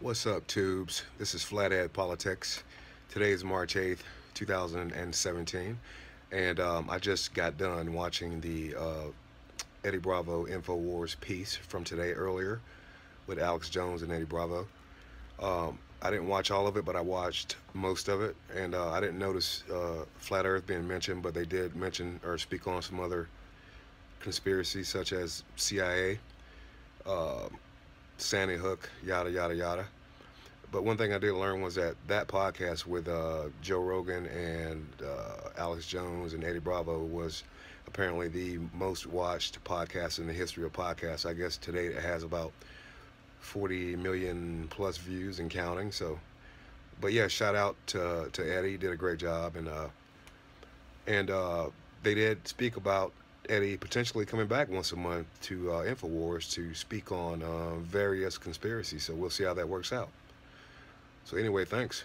What's up, tubes? This is Flathead Politics. Today is March 8th, 2017, and um, I just got done watching the uh, Eddie Bravo InfoWars piece from today earlier with Alex Jones and Eddie Bravo. Um, I didn't watch all of it, but I watched most of it, and uh, I didn't notice uh, Flat Earth being mentioned, but they did mention or speak on some other conspiracies such as CIA. Sandy Hook, yada yada yada. But one thing I did learn was that that podcast with uh, Joe Rogan and uh, Alex Jones and Eddie Bravo was apparently the most watched podcast in the history of podcasts. I guess today it has about 40 million plus views and counting. So, but yeah, shout out to to Eddie, He did a great job, and uh, and uh, they did speak about Eddie potentially coming back once a month to uh, Infowars to speak on uh, various conspiracies. So we'll see how that works out. So anyway, thanks.